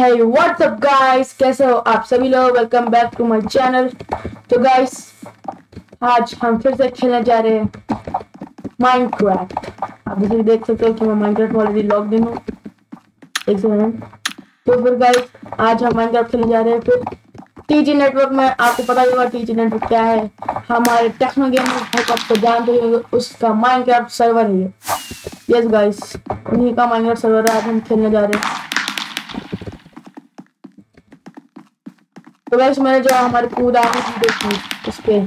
Hey up, guys? कैसे हो आप सभी लोग? Welcome back to my channel तो गाइस आज हम फिर से खेलने जा रहे हैं माइनक्राफ्ट आप जैसे देख सकते हो कि मैं माइनक्राफ्ट ऑलरेडी लॉग इन हूँ। एक सेकंड तो फिर गाइस आज हम माइनक्राफ्ट खेलने जा रहे हैं। फिर टीजी नेटवर्क में आपको पता ही होगा टीजी नेटवर्क क्या है। हमारे टेक्नो गेम आपको जानते हो उसका माइनक्राफ्ट सर्वर है यस गाइस उन्हीं का माइनक्राफ्ट सर्वर आज हम खेलने जा रहे हैं। तो वैस मैंने जो हमारे पुरानी वीडियो थी उस पर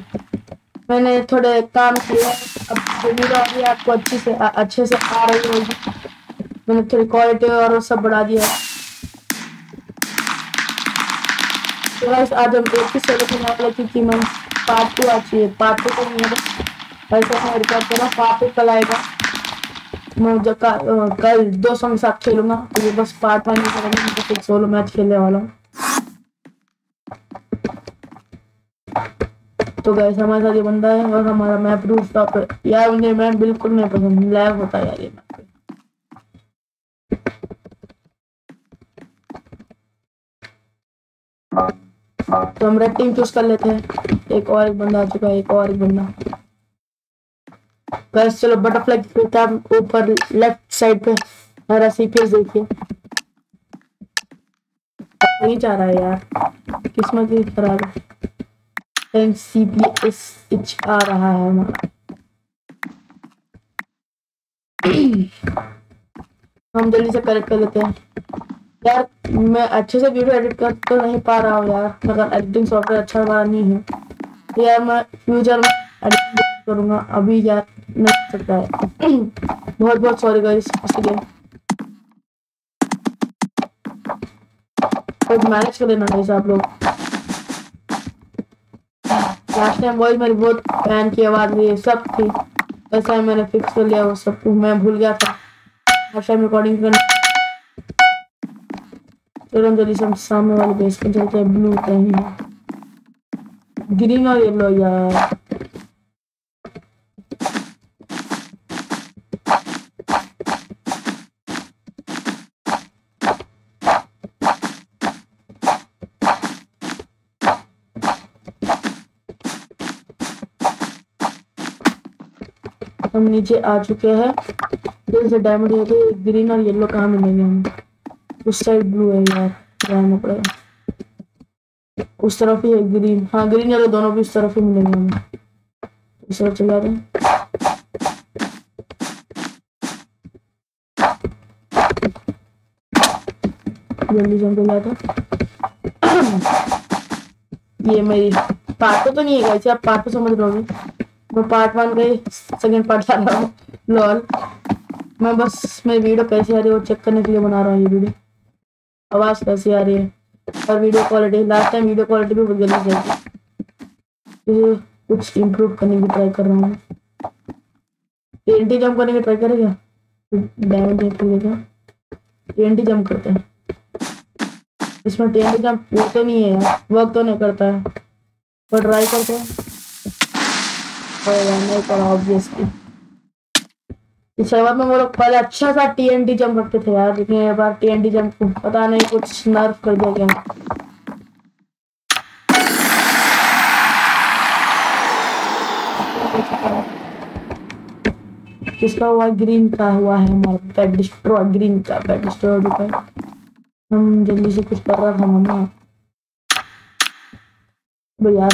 मैंने थोड़े काम किए अब जो वीडियो आ रही है आपको अच्छी से आ, अच्छे से आ रही होगी मैंने थोड़ी क्वालिटी और सब बढ़ा दिया। तो वैस आज हम एक ही सोलो करने वाले क्योंकि मैं पार्ट टू आ चाहिए पार्ट टू को है ऐसा मैं रिकॉर्ड कर रहा पार्ट टू कल आएगा। मैं जब कल दो सौ के साथ खेलूँगा तो ये बस पार्ट वन करेंगे तो सोलो मैच खेलने वाला हूँ। तो गैस हमारे साथ ये बंदा है और हमारा मैप रूफ टॉप है। यार, मुझे मैप बिल्कुल नहीं पसंद। लैग होता है यार ये मैप तो हम रेड टीम चूज़ कर लेते हैं। एक और एक बंदा आ चुका है, एक और एक बंदा। गैस चलो बटरफ्लाई ऊपर लेफ़्ट साइड पे। हरा सी फिर देखिए। नहीं चाह रहा है यार। किस्मत ही खराब है। N C P S H आ रहा है। हमारा हम जल्दी से करेक्ट कर लेते हैं। यार, मैं अच्छे से वीडियो एडिट कर तो नहीं पा रहा हूँ यार। मगर एडिटिंग सॉफ्टवेयर अच्छा वाला नहीं है। तो यार, मैं फ्यूचर में एडिटिंग करूँगा। अभी यार, नहीं सकता है। बहुत बहुत सॉरी गाइस इसलिए। तो मैनेज कर लेना आप लोग। लास्ट टाइम वही मेरी बहुत फ़ैन की आवाज़ ये सब थी। ऐसा मैंने फिक्स कर लिया वो सब। मैं भूल गया था। लास्ट टाइम रिकॉर्डिंग करना चलो हम जल्दी से सामने वाले बेस पे चलते हैं। ब्लू कहीं ग्रीन और येलो यार। हम नीचे आ चुके हैं। जैसे डायमंड है तो ग्रीन और येलो कहाँ मिलेंगे हमें? उस साइड ब्लू है यार जाना पड़ेगा उस तरफ़ ही है ग्रीन हाँ ग्रीन येलो दोनों भी उस तरफ़ ही मिलेंगे हमें। उस तरफ़ चला रहे जल्दी जल्दी जाता ये मेरी पार्ट तो नहीं है कैसे आप पार्ट तो समझ रहोगे मैं पार्ट वन गई। सेकंड पार्ट आ रहा हूँ लॉल मैं बस मेरी वीडियो कैसी आ रही है वो चेक करने के लिए बना रहा हूँ ये वीडियो। आवाज़ कैसी आ रही है? और video quality last time video quality भी बहुत जल्दी जाएगी कुछ इम्प्रूव करने की ट्राई कर रहा हूँ। टी जंप करने की ट्राई करेगा डायमंड देख लेगा टी जंप करते हैं। इसमें टी जंप वो तो नहीं है वर्क तो नहीं करता है। पर ट्राई करते हैं। करा ऑब्वियसली सर्वर में वो लोग पहले अच्छा सा टीएनटी जंप रखते थे यार, लेकिन ये बार टीएनटी जंप को पता नहीं, कुछ नर्फ कर दिया गया। किसका हुआ? ग्रीन का हुआ है हमारा। बेड डिस्ट्रॉय ग्रीन का बेड डिस्ट्रॉय चुका हम जल्दी से कुछ कर रहा था, मम्मा। यार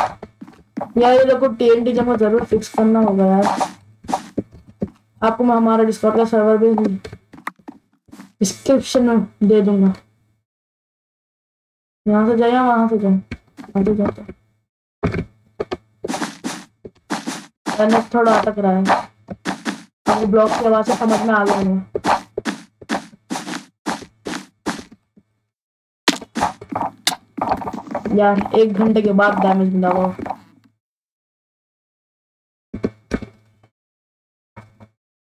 यार, ये लोग को टी जमा ज़रूर फिक्स करना होगा यार। आपको मैं हमारा डिस्कॉर्ड का सर्वर भी डिस्क्रिप्शन में दे दूँगा। यहाँ से जाइए, वहाँ से जाए जाता नेट थोड़ा अटक रहा है आपको ब्लॉक की आवाज़ से समझ में आ गया है। यार, एक घंटे के बाद डैमेज मिला हुआ।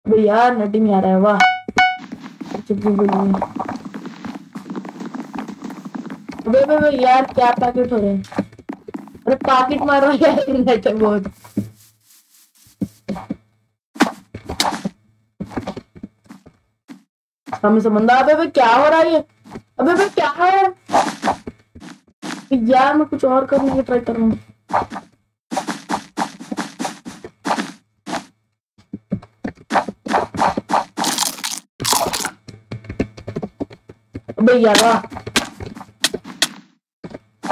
अबे यार, नटी में आ रहा है, वाह। अबे अबे यार, क्या पैकेट हो रहे हैं? अरे पैकेट मार रहा है नेट बहुत सामने से बंदा अबे अबे, क्या हो रहा है ये? अबे अबे, क्या है? यार, मैं कुछ और करने की ट्राई कर रहा हूँ यार वाह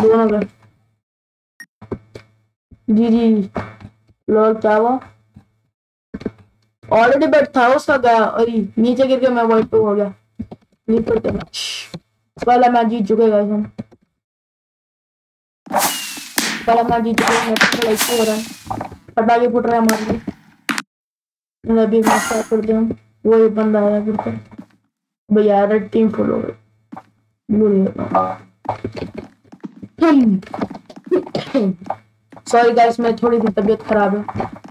दोनों गए जी जी। लोल, क्या हुआ? ऑलरेडी बेड था उसका गया। और नीचे गिर के मैं वाइट पे हो गया। के। पहला मैच जीत चुके गाइस हम। पहला मैच जीत चुके हैं लाइक हो रहा है। पटाखे फुट रहे हैं हमारे लिए। अभी मैच स्टार्ट करते वो एक बंदा आया फिर भैया रेड टीम फुल हो गई सॉरी गाइस मैं थोड़ी सी तबीयत खराब है।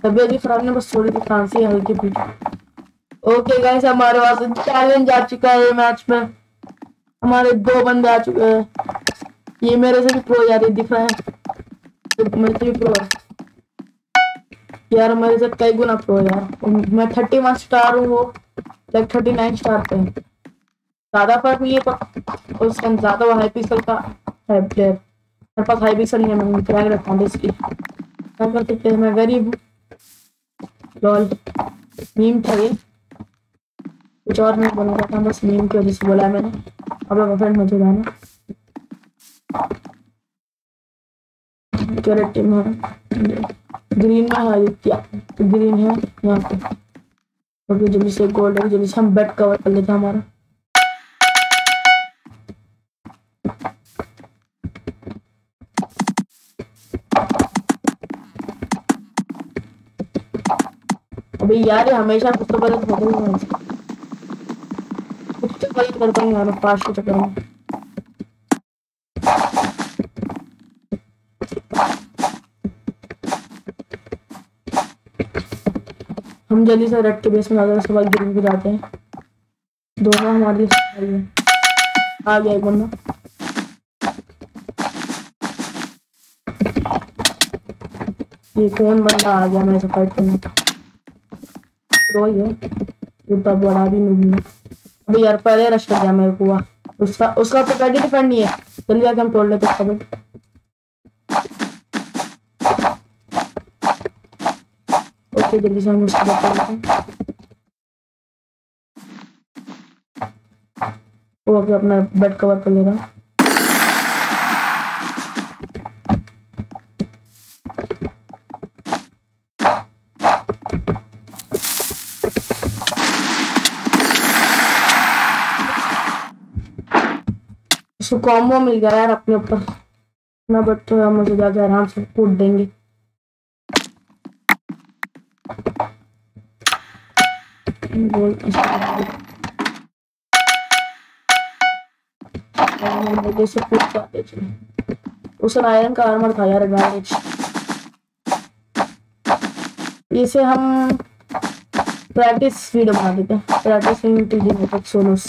तबीयत भी खराब नहीं, बस थोड़ी सी खांसी हल्की फुल्की। ओके गाइस हमारे पास चैलेंज आ चुका है मैच में। हमारे दो बंदे आ चुके हैं। ये मेरे से भी प्रो यार, ये दिख रहा है। तो मेरे से भी प्रो यार, मेरे से कई गुना प्रो यार। मैं थर्टी वन स्टार हूँ वो। लाइक थर्टी नाइन स्टार पे ज़्यादा फ़र्क नहीं है, पर उसका ज़्यादा हाई पिक्सल का है। प्लेयर मेरे पास हाई पिक्सल नहीं है, मैं क्रैक रखता हूँ इसकी क्या कर सकते हैं मैं हूँ लॉल मीम था ये। कुछ और नहीं बोलना चाहता बस मीम की वजह से बोला मैंने। अब अब फ्रेंड मुझे जाना। क्या टीम है? ग्रीन में है आदित्य ग्रीन है यहाँ पे। ओके जल्दी से गोल्ड है जल्दी से हम बेड कवर कर लेते हैं हमारा। अभी यार, ये हमेशा कुछ तो गलत होता ही है। कुछ तो गलत करता हूँ यार, पास के चक्कर में। हम जल्दी से रेड के बेस में जाते उसके बाद ग्रीन पे जाते हैं। दोनों हमारे लिए आ गया एक बंदा। ये कौन बंदा आ गया मेरे फाइट करने तो ही है इतना बड़ा भी नहीं है अभी यार पहले रश कर गया मेरे को उसका उसका तो कैडी डिफेंड नहीं है जल्दी आके हम तोड़ लेते उसका बेट ओके जल्दी से हम उसका बेट लेते हैं वो अपना बेड कवर कर ले रहा है उसको कॉम्बो मिल गया यार अपने ऊपर। ना बट तो हम मुझे जाके आराम से कूद देंगे। बोल जैसे कूद आयरन का आर्मर था यार एडवांटेज इसे हम प्रैक्टिस वीडियो बना देते हैं। Practice in solos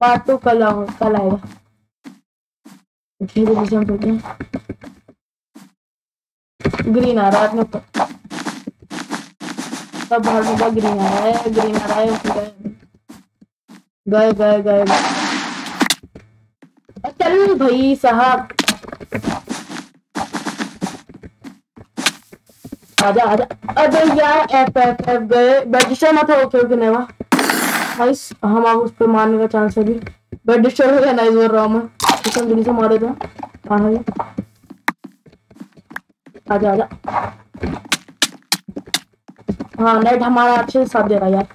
part two कल आओ कल आएगा। धीरे धीरे जंप होते हैं ग्रीन आ रहा है अपने सब बाहर में ग्रीन आ रहा है? ग्रीन आ रहा है गए। गए गए गए चल भाई, साहब। आजा आजा। अबे यार एफ़ एफ़ एफ़ गए। रजिस्टर मत हो ओके ओके नेवा नाइस हम आप उस पे मारने का चांस है भी। रजिस्टर हो गया नाइस बोल रहा हूँ मैं। किसान जल्दी से मारे थे। कहाँ है आजा आजा। हाँ नेट हमारा अच्छे से साथ दे रहा यार।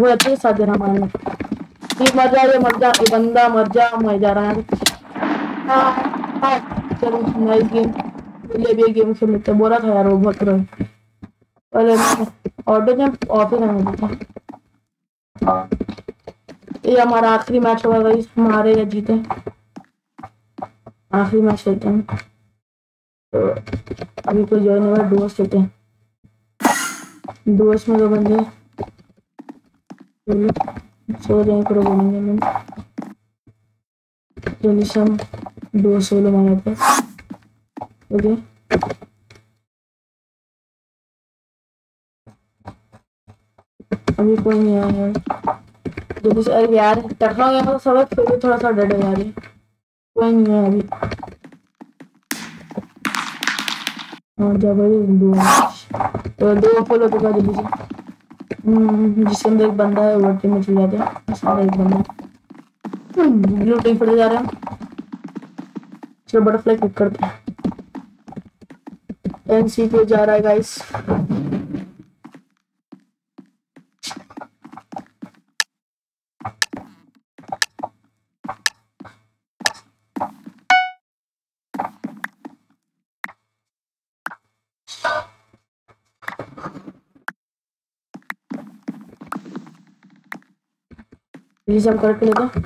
वो अच्छे से साथ दे रहा हमारा ये मर जा, ये मर जा, ये बंदा मर जा मर जा रहा है। हाँ हाँ चलो नाइस गेम अभी गेम खेल लेते था यार, वो बहुत रहे ऑटो जंप ये हमारा आखिरी मैच होगा गाइस हमारे या जीते। आखिरी मैच खेलते हैं। तो अभी कोई ज्वाइन हुआ डोस खेलते हैं। डोस में दो बंदे सो जाए करो बोलेंगे हम जल्दी से हम दो सोलो मांगे ओके। अभी कोई नहीं आया। यार जल्दी से अरे यार टकरा गया तो सब थोड़ा सा डर है यार तो दो जल्दी से हम्म, जिसके अंदर एक बंदा है ओवर टीम में चल जाते हैं सारा एक बंदा ब्लू टीम पर जा रहे हैं चलो बटरफ्लाई क्लिक करते हैं एनसी पे जा रहा है गाइस प्लीज़ हम करके लेते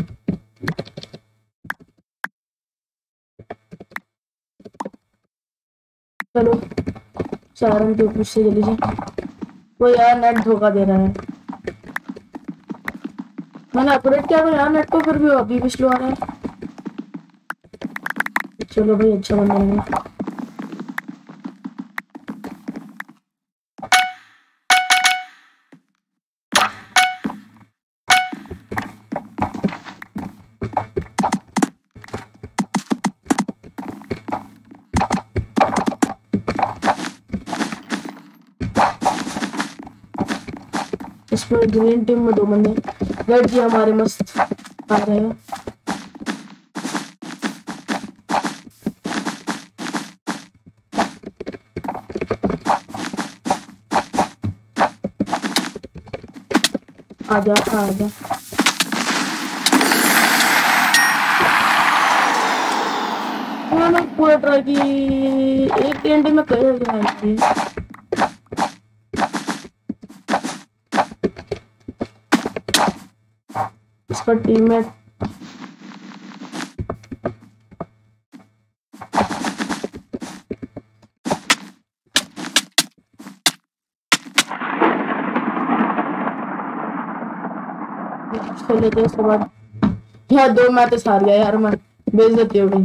चलो चार के ऊपर से जल्दी से वो यार नेट धोखा दे रहा है मैंने अपडेट किया था यार नेट को फिर भी अभी भी स्लो आ रहा है चलो भाई अच्छा बन जाएगा इसमें ग्रीन टीम में दो बंदे रेड जी हमारे मस्त आ रहे हैं आजा आजा मैंने पूरा ट्राई की एक घंटे में कई ट्राई इसका टीममेट लेते उसके बाद यार दो मैचेस हार गया यार मैं। बेइज्जती हो गई।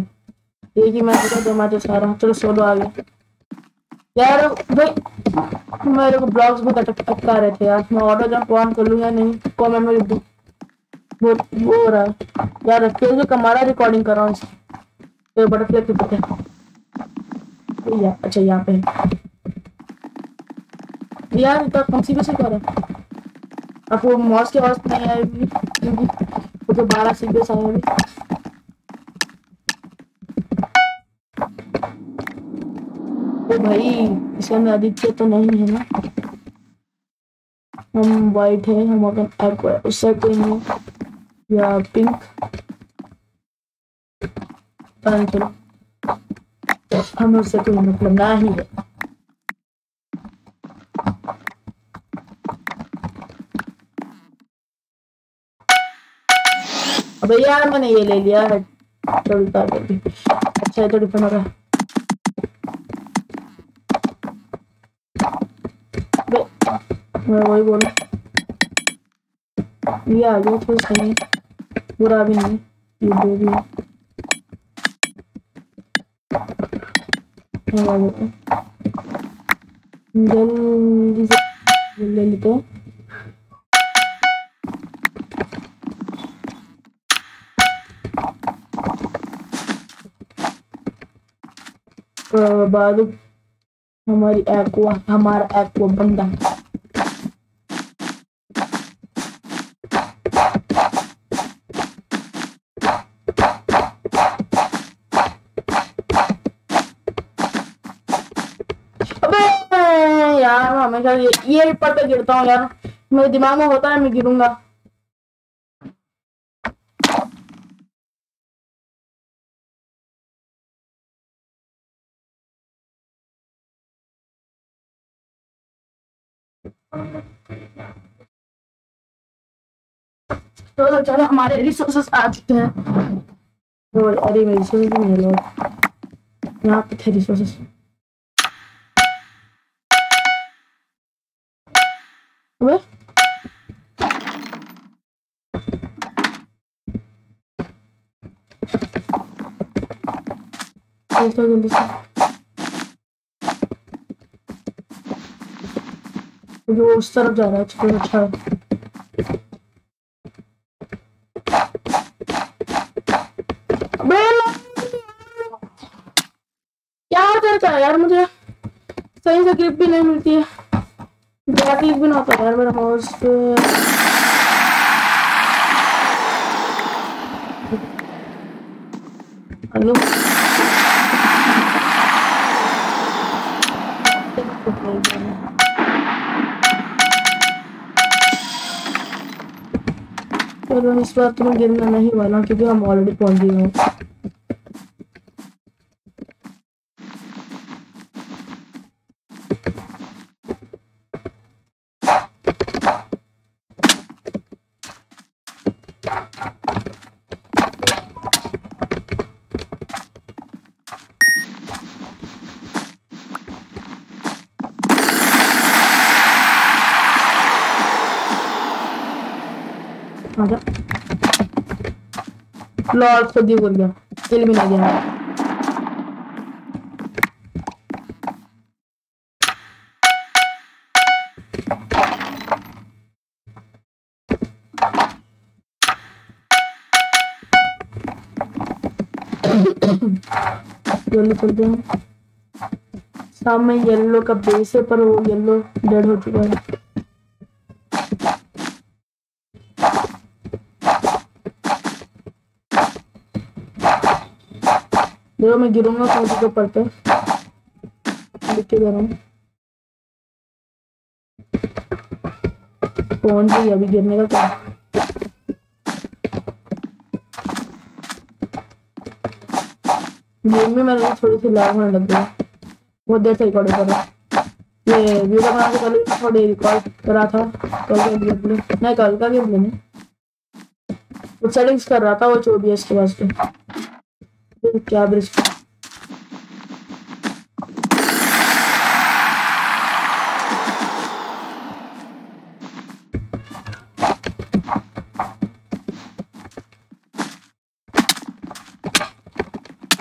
एक ही मैच था, दो मैचेस हारा। चलो सोलो आ गया यार भाई, मेरे को ब्लॉग्स बहुत अटक अटका रहे थे यार। मैं ऑर्डर जंप ऑन कर लूँ या नहीं? कॉमेंट में लिख दूँ। वो वो हो रहा यार रिकॉर्डिंग कर रहा हूँ तो बटरफ्लाई पता है यार अच्छा यहाँ पे यार तो कौन सी भी कर मॉस की आवाज़ नहीं क्योंकि वो तो बारह तो भाई आदित्य तो नहीं है ना? हम वाइट है, हम अगर उससे कोई नहीं। या पिंक? नहीं हमें उससे कोई मतलब ना ही है। अबे यार मैंने ये ले लिया है थोड़ी दी अच्छा है तो है अबे, मैं वही बोला ये आ गया तो सही है बुरा भी नहीं ये दो भी है ये आ गया जल्दी से ले लेते हैं उसके बाद हमारी एक्वा हमारा एक्वा बंदा ये पढ़ के गिरता हूँ यार। मेरे दिमाग में होता है, मैं गिरूँगा। तो चलो, हमारे रिसोर्सेस आ चुके हैं। और अरे मेरी लोग। यहाँ पे थे रिसोर्सेज अबे जो उस तरफ़ जा रहा है अच्छा है है यार मुझे सही से ग्रिप भी नहीं मिलती है बैक भी ना होता यार मेरा माउस पे हेलो मैं इस बार तो मैं गिरना नहीं वाला क्योंकि हम ऑलरेडी पहुँच गए हैं आजा लॉर्ड खुद ही बोल गया दिल भी नहीं गया येलो सामने येलो का बेस है, पर वो येलो डेड हो चुका है। देखो मैं गिरूँगा कौन से ऊपर पे लिख के दे रहा हूँ कौन सी अभी गिरने का क्या गेम में मेरे थोड़ी सी लैग होने लग गई बहुत देर से रिकॉर्ड कर रहा ये वीडियो बना के कल थोड़ी रिकॉर्ड करा था कल का गेम प्ले नहीं कल का गेम प्ले नहीं कुछ सेटिंग्स कर रहा था वो चौबीस के वास्ते क्या ब्रिज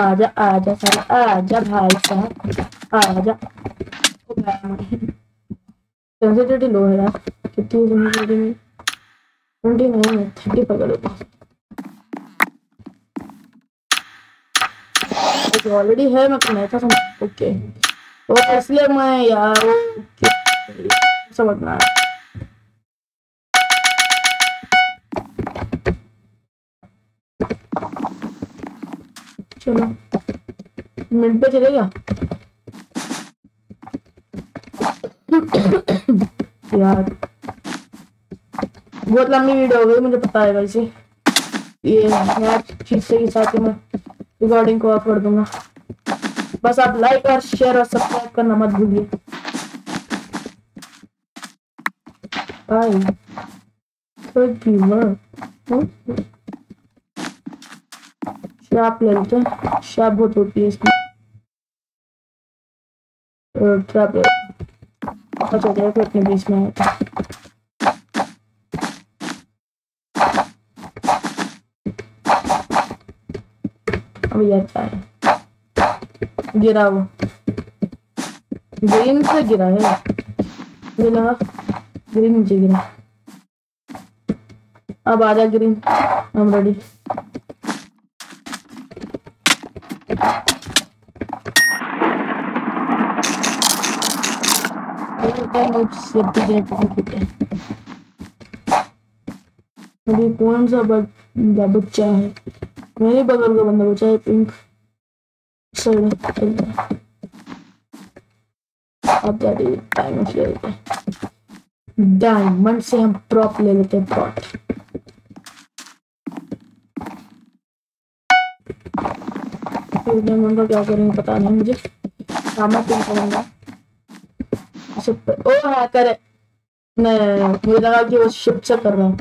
आजा आजा साला, आजा भाई साहब, आजा। सेंसिटिविटी लो है यार? कितनी सेंसिटिविटी में? ट्वेंटी नाइन है थर्टी पकड़ ओके ऑलरेडी है, मैं तो नहीं था समझ ओके तो इसलिए मैं यार समझना चलो। मिनट पे चलेगा? यार। बहुत लंबी वीडियो हो गई, मुझे पता है वैसे। ये मैं शीशे के साथ मैं रिकॉर्डिंग को ऑफ़ कर दूँगा। बस आप लाइक और शेयर और सब्सक्राइब करना मत भूलिए। बाय ले लेते हैं। शार्प बहुत होती है इसमें ट्रैप अच्छा देखो अपने बीच में यार क्या है। गिरा वो ग्रीन से गिरा है लगा ग्रीन नीचे गिरा। अब आजा ग्रीन। हम रेडी अभी कौन सा बच्चा है? मेरे बगल का बंदा बचा है पिंक साइड अब जाते डायमंड ले लेते हैं डायमंड से हम प्रॉप ले लेते हैं प्रॉप डायमंड का क्या करेंगे पता नहीं मुझे सामने पिंक करूँगा। ओ हैकर है। नहीं मुझे लगा कि वो शिप से कर रहा हूँ।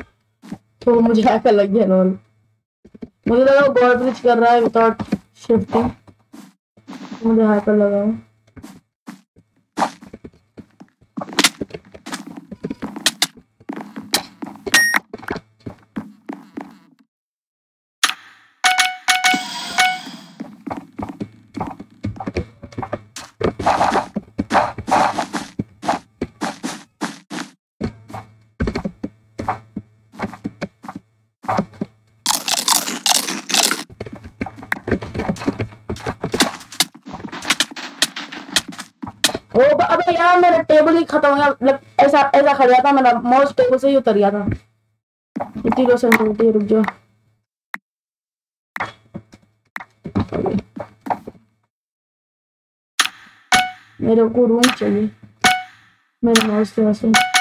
तो मुझे हैकर लग गया रोल मुझे लगा गॉड विच कर रहा है विदाउट शिफ्टिंग मुझे हाइपर लगाओ टेबल ही मतलब ऐसा ऐसा खड़ था मेरा माउस टेबल से ही उतर गया था इतनी रोशन मिलती रुक जाओ मेरे को रूम चाहिए मेरे माउस के वजह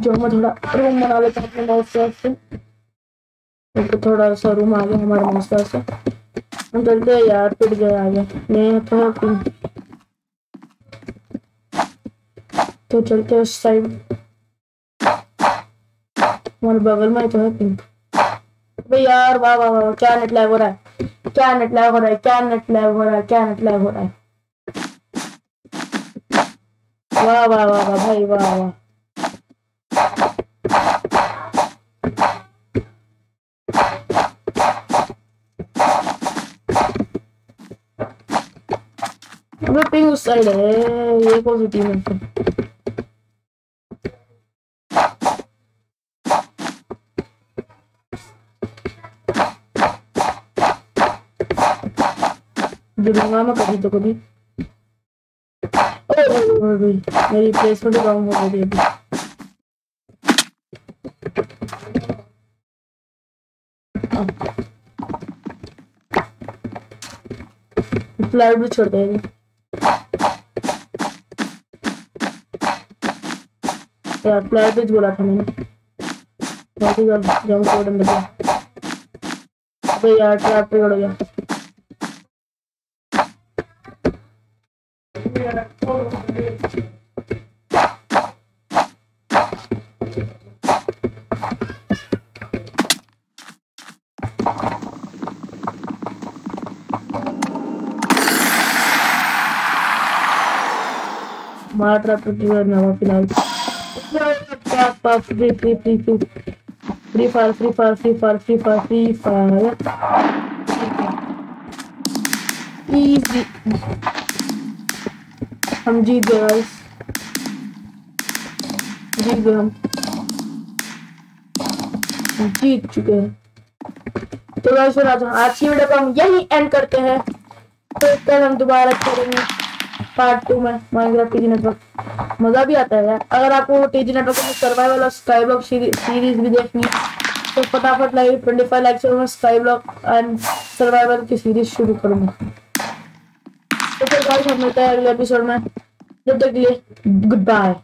जो मैं थोड़ा रूम बना लेता हूँ अपने से। तो थोड़ा सा रूम आ गया हमारे वजह से। हम चलते हैं यार पिट गए आ गया नहीं तो तो चलते उस साइड हमारे बगल में तो है पिन भाई यार, वाह वाह वाह, क्या नेट लैग हो रहा है? क्या नेट लैग हो रहा है? क्या नेट लैग हो रहा है? क्या नेट लैग हो रहा है? वाह वाह वाह वाह, भाई, वाह वाह। पिंग उस साइड है ये कौन सी टीम है मैं कभी तो कभी मेरी रॉन्ग हो गई फ़्लाइट भी छोड़ देंगे। यार फ़्लाइट भी बोला था मैंने। ही जम कोड अंदर गया। अबे यार ट्रैप पे गड़ गया। हमारा ट्रैप पे करना हुआ फ़िलहाल free free free free free fire free fire free fire free fire free fire easy हम जीत गए गाइस जीत गए चुके हैं तो गाइस फिर आज आज की वीडियो को हम यही एंड करते हैं। तो कल हम दोबारा करेंगे पार्ट टू में माइनक्राफ्ट टीजी नेटवर्क मज़ा भी आता है यार। अगर आपको टीजी नेटवर्क में सर्वाइवल और स्काई ब्लॉक सीरीज़ भी देखनी तो फटाफट लाइव ट्वेंटी फाइव लाइक में स्काई ब्लॉक एंड सर्वाइवल की सीरीज़ शुरू करूँगा। तो फिर गाइस हम मिलते हैं अगले एपिसोड में। जब तक लिए गुड बाय